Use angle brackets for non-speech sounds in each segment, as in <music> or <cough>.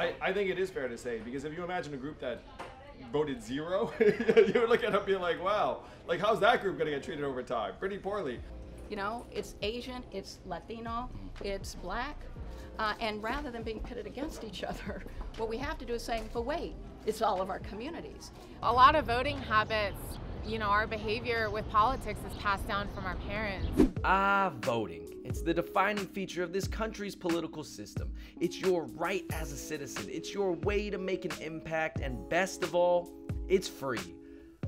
I, I think it is fair to say because if you imagine a group that voted zero, <laughs> you would look at it and be like, wow, like how's that group going to get treated over time? Pretty poorly. You know, it's Asian, it's Latino, it's black, uh, and rather than being pitted against each other, <laughs> what we have to do is say, but wait, it's all of our communities. A lot of voting habits, you know, our behavior with politics is passed down from our parents. Ah, voting. It's the defining feature of this country's political system. It's your right as a citizen. It's your way to make an impact, and best of all, it's free.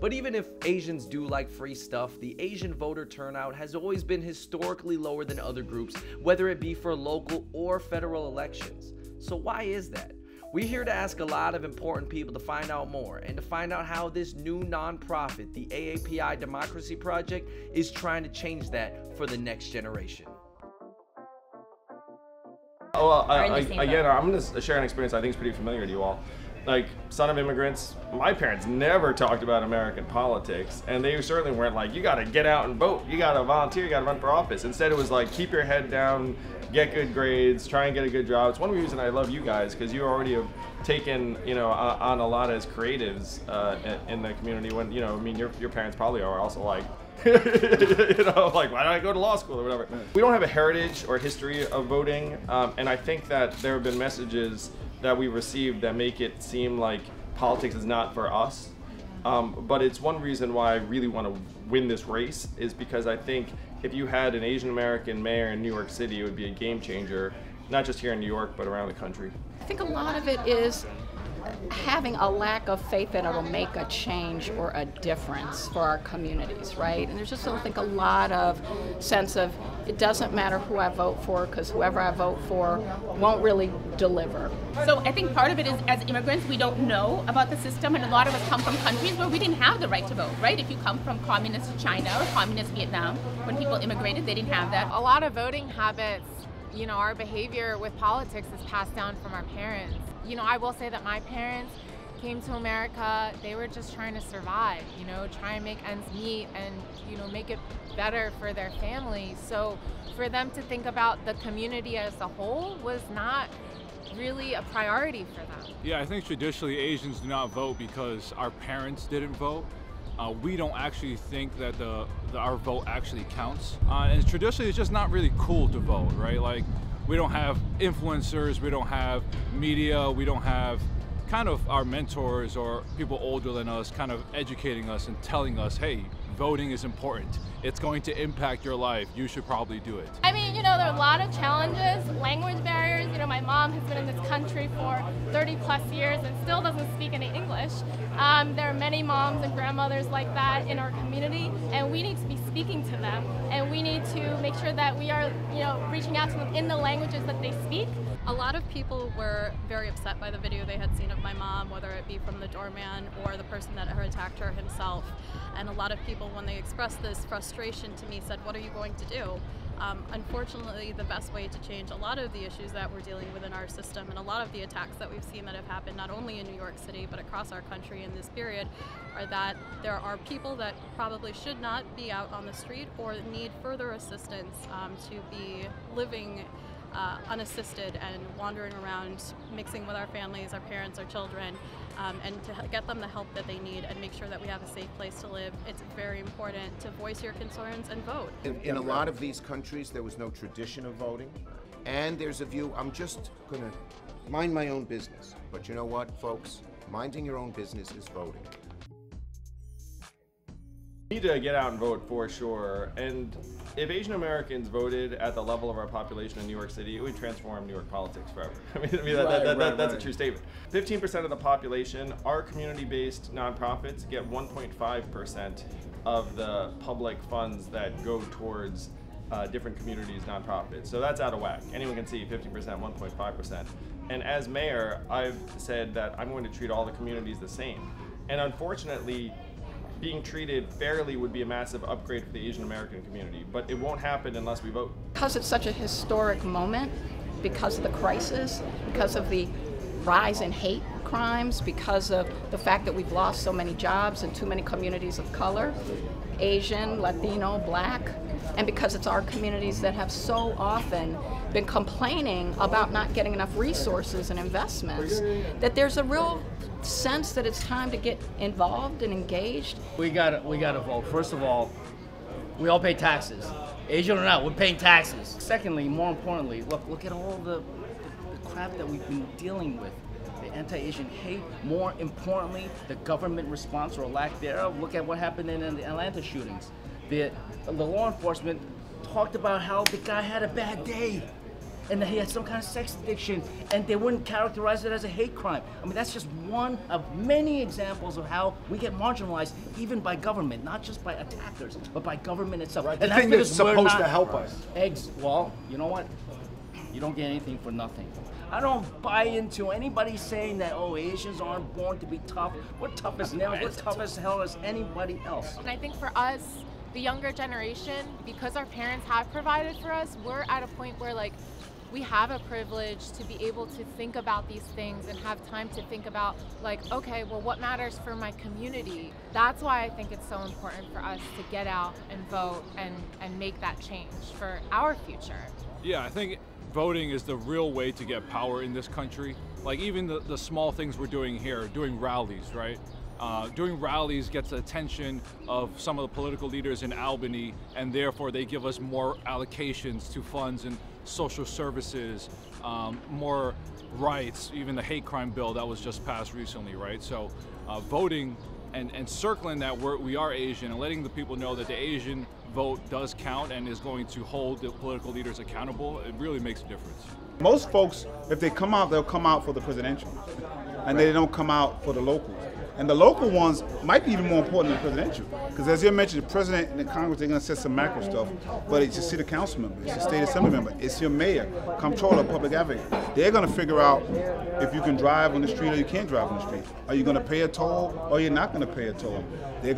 But even if Asians do like free stuff, the Asian voter turnout has always been historically lower than other groups, whether it be for local or federal elections. So, why is that? We're here to ask a lot of important people to find out more and to find out how this new nonprofit, the AAPI Democracy Project, is trying to change that for the next generation. Oh, well, I, I, again. I'm going to share an experience I think is pretty familiar to you all. Like, son of immigrants, my parents never talked about American politics, and they certainly weren't like, you got to get out and vote, you got to volunteer, you got to run for office. Instead, it was like, keep your head down, get good grades, try and get a good job. It's one reason I love you guys because you already have taken, you know, uh, on a lot as creatives uh, in, in the community. When you know, I mean, your your parents probably are also like. <laughs> you know, like why don't I go to law school or whatever? We don't have a heritage or history of voting, um, and I think that there have been messages that we received that make it seem like politics is not for us. Um, but it's one reason why I really want to win this race is because I think if you had an Asian American mayor in New York City, it would be a game changer, not just here in New York, but around the country. I think a lot of it is having a lack of faith that it'll make a change or a difference for our communities, right? And there's just, I think, a lot of sense of it doesn't matter who I vote for because whoever I vote for won't really deliver. So I think part of it is as immigrants, we don't know about the system, and a lot of us come from countries where we didn't have the right to vote, right? If you come from communist China or communist Vietnam, when people immigrated, they didn't have that. A lot of voting habits, you know, our behavior with politics is passed down from our parents. You know, I will say that my parents came to America, they were just trying to survive, you know, try and make ends meet and, you know, make it better for their family. So for them to think about the community as a whole was not really a priority for them. Yeah, I think traditionally Asians do not vote because our parents didn't vote. Uh, we don't actually think that the, the our vote actually counts. Uh, and traditionally, it's just not really cool to vote, right? Like, we don't have influencers, we don't have media, we don't have kind of our mentors or people older than us kind of educating us and telling us, hey, voting is important. It's going to impact your life. You should probably do it. I mean, you know, there are a lot of challenges, language barriers. You know, my mom has been in this country for 30 plus years and still doesn't speak any English. Um, there are many moms and grandmothers like that in our community, and we need to be speaking to them. And we need to make sure that we are, you know, reaching out to them in the languages that they speak. A lot of people were very upset by the video they had seen of my mom, whether it be from the doorman or the person that had attacked her himself. And a lot of people, when they expressed this frustration to me, said, What are you going to do? Um, unfortunately, the best way to change a lot of the issues that we're dealing with in our system and a lot of the attacks that we've seen that have happened not only in New York City but across our country in this period are that there are people that probably should not be out on the street or need further assistance um, to be living uh, unassisted and wandering around, mixing with our families, our parents, our children, um, and to get them the help that they need and make sure that we have a safe place to live. It's very important to voice your concerns and vote. In, in a lot of these countries, there was no tradition of voting, and there's a view I'm just going to mind my own business. But you know what, folks? Minding your own business is voting. need to get out and vote for sure. And if Asian Americans voted at the level of our population in New York City, it would transform New York politics forever. <laughs> I mean, I mean that, that, Right, that, right, that's right. a true statement. 15% of the population our community-based nonprofits get 1.5% of the public funds that go towards uh, different communities nonprofits. So that's out of whack. Anyone can see 50%, 1.5%. And as mayor, I've said that I'm going to treat all the communities the same. And unfortunately, being treated fairly would be a massive upgrade for the Asian American community, but it won't happen unless we vote. Because it's such a historic moment, because of the crisis, because of the rise in hate crimes, because of the fact that we've lost so many jobs in too many communities of color, Asian, Latino, Black, and because it's our communities that have so often been complaining about not getting enough resources and investments, that there's a real sense that it's time to get involved and engaged. We got we got to vote. First of all, we all pay taxes. Asian or not, we're paying taxes. Secondly, more importantly, look look at all the, the crap that we've been dealing with. The anti-Asian hate. More importantly, the government response or lack thereof. Look at what happened in, in the Atlanta shootings. The the law enforcement talked about how the guy had a bad day and that he had some kind of sex addiction, and they wouldn't characterize it as a hate crime. I mean, that's just one of many examples of how we get marginalized, even by government, not just by attackers, but by government itself. Right, the thing that's supposed not- to help us. Eggs. Well, you know what? You don't get anything for nothing. I don't buy into anybody saying that oh Asians aren't born to be tough. We're tough as nails. We're tough as hell as anybody else. And I think for us, the younger generation, because our parents have provided for us, we're at a point where like we have a privilege to be able to think about these things and have time to think about like, okay, well what matters for my community? That's why I think it's so important for us to get out and vote and, and make that change for our future. Yeah, I think voting is the real way to get power in this country. Like even the, the small things we're doing here, doing rallies, right? Uh, doing rallies gets the attention of some of the political leaders in Albany, and therefore they give us more allocations to funds and social services, um, more rights, even the hate crime bill that was just passed recently, right? So uh, voting and, and circling that we're, we are Asian and letting the people know that the Asian vote does count and is going to hold the political leaders accountable, it really makes a difference. Most folks, if they come out, they'll come out for the presidential, and they don't come out for the locals. And the local ones might be even more important than the presidential, because as you mentioned, the president and the Congress they're going to set some macro stuff, but it's your city council member, it's your state assembly member, it's your mayor, comptroller, public advocate. They're going to figure out if you can drive on the street or you can't drive on the street. Are you going to pay a toll or you're not going to pay a toll?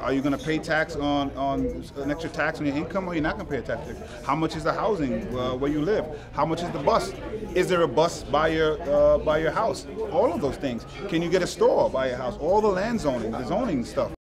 Are you going to pay tax on, on an extra tax on your income or you're not going to pay a tax? How much is the housing uh, where you live? How much is the bus? Is there a bus by your uh, by your house? All of those things. Can you get a store by your house? All the land zoning, the zoning stuff.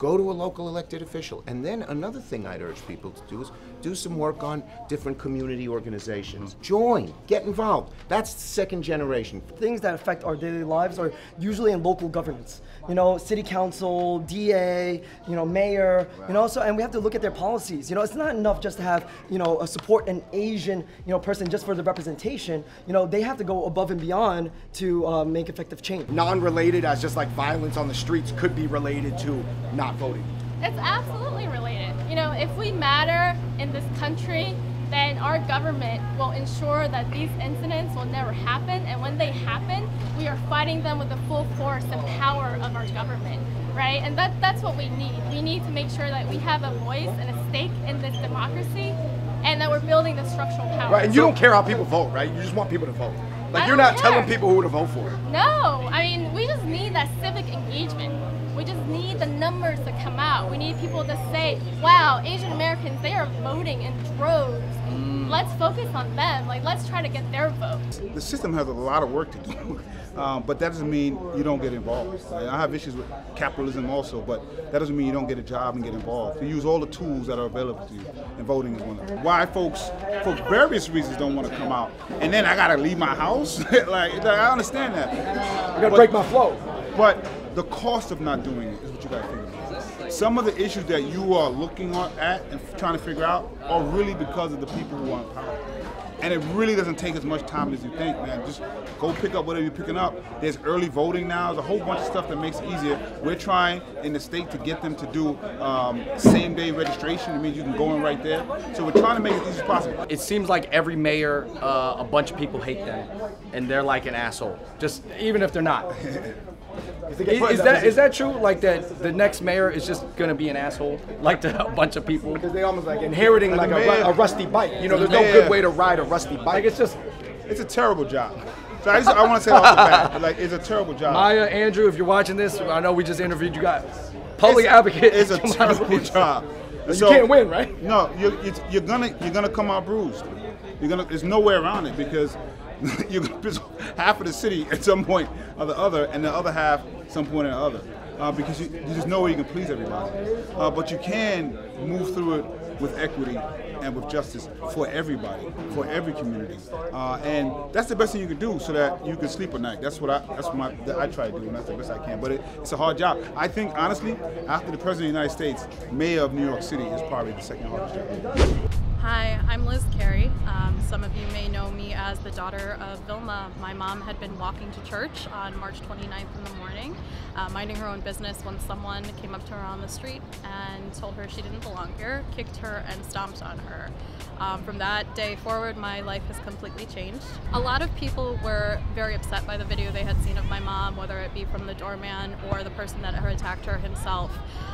Go to a local elected official. And then another thing I'd urge people to do is do some work on different community organizations. Join, get involved. That's the second generation. Things that affect our daily lives are usually in local governance. You know, city council, DA, you know, mayor, you know, so and we have to look at their policies. You know, it's not enough just to have, you know, a support an Asian, you know, person just for the representation. You know, they have to go above and beyond to uh, make effective change. Non-related as just like violence on the streets could be related to not voting. It's absolutely related. You know, if we matter in this country, then our government will ensure that these incidents will never happen. And when they happen, we are fighting them with the full force and power of our government, right? And that, that's what we need. We need to make sure that we have a voice and a stake in this democracy and that we're building the structural power. Right, and you don't care how people vote, right? You just want people to vote. Like I you're don't not telling people who to vote for. No, I mean, we just need that civic engagement. We just need the numbers to come out. We need people to say, wow, Asian Americans, they are voting in droves. Let's focus on them. Like, let's try to get their vote. The system has a lot of work to do, um, <laughs> but that doesn't mean you don't get involved. I have issues with capitalism also, but that doesn't mean you don't get a job and get involved. You use all the tools that are available to you, and voting is one of them. Why folks, for various reasons, don't want to come out, and then I gotta leave my house. like, <laughs> like, I understand that. I gotta break my flow. But the cost of not doing it is what you gotta think about. Some of the issues that you are looking at and trying to figure out are really because of the people who are in power. And it really doesn't take as much time as you think, man. Just go pick up whatever you're picking up. There's early voting now. There's a whole bunch of stuff that makes it easier. We're trying in the state to get them to do um, same day registration. It means you can go in right there. So we're trying to make it as easy as possible. It seems like every mayor, uh, a bunch of people hate them, and they're like an asshole. Just even if they're not. <laughs> Is, is that is that true? Like that the next mayor is just gonna be an asshole, like to a bunch of people. Because they almost like inheriting like, Like a, a rusty bike. You know, there's no Yeah. good way to ride a rusty bike. Like it's just It's a terrible job. So I, just, I want to say off the <laughs> bat, like it's a terrible job. Maya, Andrew. If you're watching this, I know we just interviewed you guys. Public It's- advocate. It's a <laughs> terrible job. you can't win, right? No, you're, you're gonna you're gonna come out bruised. You're gonna there's no way around it because <laughs> you're gonna piss off half of the city at some point or the other, and the other half some point or the other. Uh, because you, just know where you can please everybody. Uh, but you can move through it with equity and with justice for everybody, for every community. Uh, and that's the best thing you can do so that you can sleep at night. That's what I that's my that I try to do, and that's the best I can. But it, it's a hard job. I think honestly, after the president of the United States, mayor of New York City is probably the second hardest job. Hi, I'm Liz Kari. Um, some of you may know me as the daughter of Vilma. My mom had been walking to church on March 29th in the morning, uh, minding her own business when someone came up to her on the street and told her she didn't belong here, kicked her, and stomped on her. Um, from that day forward, my life has completely changed. A lot of people were very upset by the video they had seen of my mom, whether it be from the doorman or the person that had attacked her himself.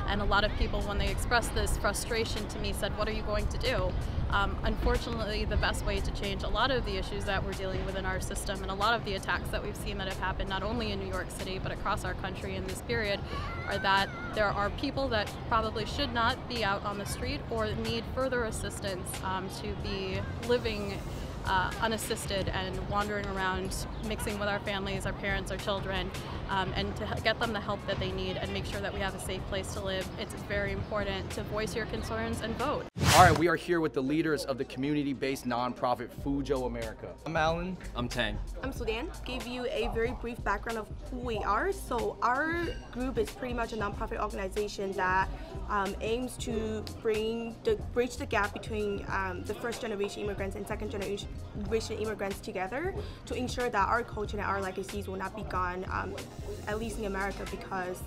And a lot of people, when they expressed this frustration to me, said, What are you going to do? Um, unfortunately, the best way to change a lot of the issues that we're dealing with in our system and a lot of the attacks that we've seen that have happened not only in New York City but across our country in this period are that there are people that probably should not be out on the street or need further assistance um, to be living uh, unassisted and wandering around, mixing with our families, our parents, our children, um, and to get them the help that they need and make sure that we have a safe place to live. It's very important to voice your concerns and vote. All right, we are here with the leaders of the community-based nonprofit Fujo America. I'm Alan. I'm Tang. I'm Sudan. Give you a very brief background of who we are. So our group is pretty much a nonprofit organization that um, aims to bring the bridge the gap between um, the first generation immigrants and second generation immigrants together to ensure that our culture and our legacies will not be gone, um, at least in America, because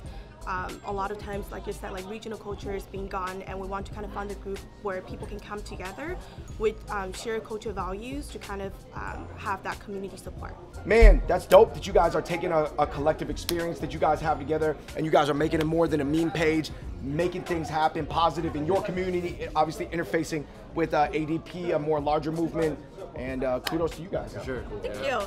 um, a lot of times, like you said, like regional culture is being gone, and we want to kind of fund a group where people can come together with um, shared cultural values to kind of um, have that community support. Man, that's dope that you guys are taking a, a, collective experience that you guys have together, and you guys are making it more than a meme page, making things happen positive in your community, obviously interfacing with uh, ADP, a more larger movement, and uh, kudos to you guys. For sure. Thank you.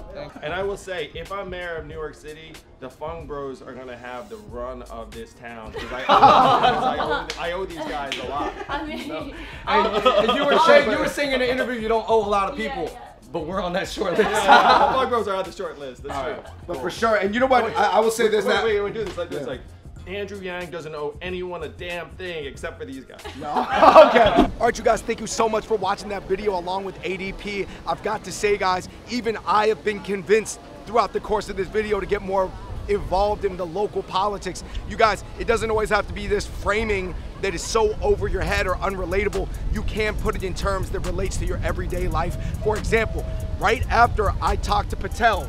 And I will say, if I'm mayor of New York City, the Fung Bros are gonna have the run of this town because I, I, owe, I owe these guys a lot. <laughs> I mean, and, and you were saying you were saying in an interview you don't owe a lot of people. Yeah, yeah. But we're on that short list. Yeah, the Fung Bros are on the short list. That's true. But for sure, and you know what? I, I will say wait, this. Wait, that, wait, wait, do this like this, like Andrew Yang doesn't owe anyone a damn thing except for these guys. No. <laughs> okay. All right, you guys, thank you so much for watching that video along with ADP. I've got to say, guys, even I have been convinced throughout the course of this video to get more involved in the local politics. You guys, it doesn't always have to be this framing that is so over your head or unrelatable. You can put it in terms that relates to your everyday life. For example, right after I talked to Patel,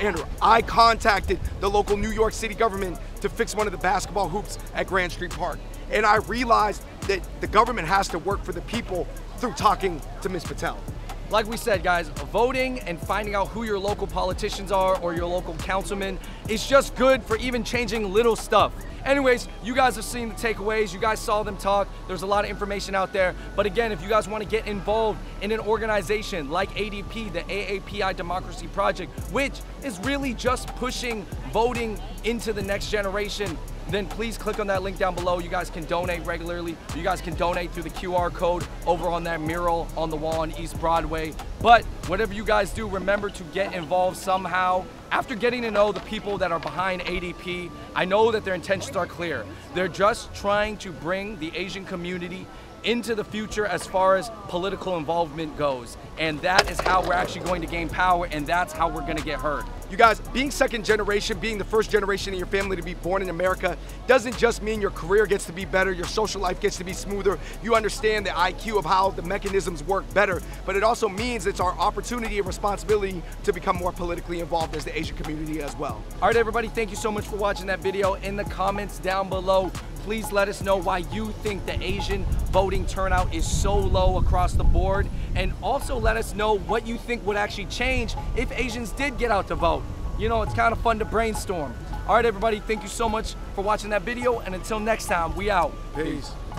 Andrew, I contacted the local New York City government to fix one of the basketball hoops at Grand Street Park. And I realized that the government has to work for the people through talking to Ms. Patel. Like we said, guys, voting and finding out who your local politicians are or your local councilman is just good for even changing little stuff. Anyways, you guys have seen the takeaways. You guys saw them talk. There's a lot of information out there. But again, if you guys want to get involved in an organization like ADP, the AAPI Democracy Project, which is really just pushing voting into the next generation then please click on that link down below. You guys can donate regularly. You guys can donate through the QR code over on that mural on the wall on East Broadway. But whatever you guys do, remember to get involved somehow. After getting to know the people that are behind ADP, I know that their intentions are clear. They're just trying to bring the Asian community into the future as far as political involvement goes. And that is how we're actually going to gain power, and that's how we're going to get heard. You guys, being second generation, being the first generation in your family to be born in America, doesn't just mean your career gets to be better, your social life gets to be smoother, you understand the IQ of how the mechanisms work better, but it also means it's our opportunity and responsibility to become more politically involved as the Asian community as well. All right, everybody, thank you so much for watching that video. In the comments down below, please let us know why you think the Asian voting turnout is so low across the board. And also let us know what you think would actually change if Asians did get out to vote. You know, it's kind of fun to brainstorm. All right, everybody, thank you so much for watching that video. And until next time, we out. Peace. Peace.